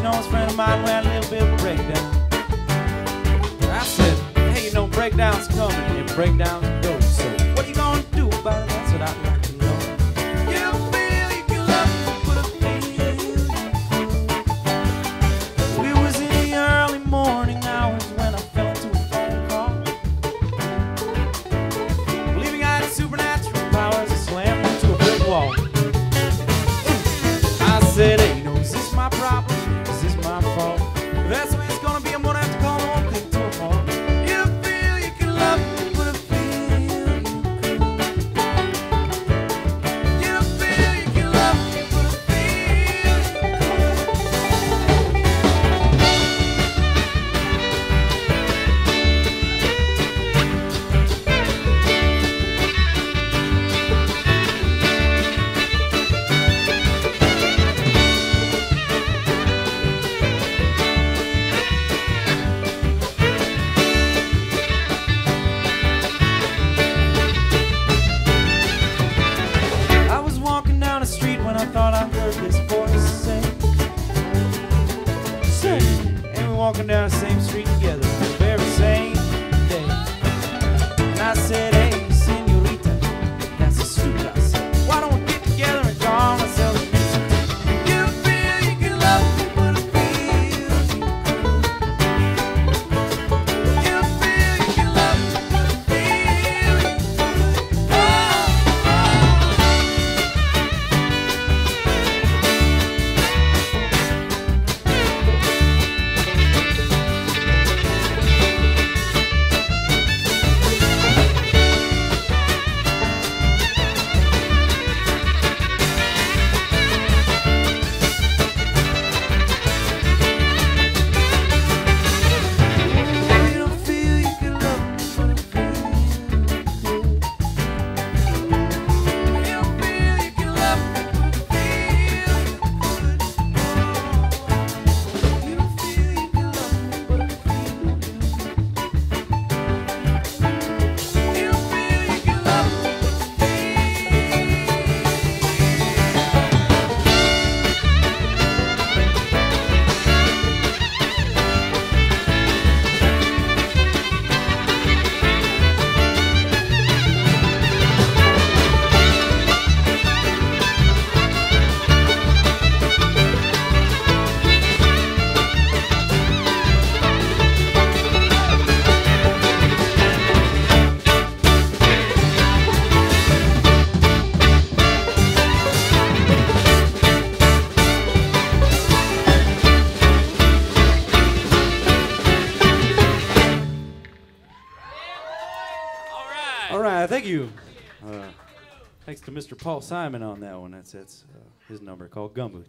you know, this friend of mine we had a little bit of a breakdown. I said, hey, you know, breakdown's coming, and breakdown's And we're walking down the same street together. thank you. Uh, thanks to Mr. Paul Simon on that one. That's that's uh, his number called Gumboot.